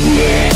Yeah!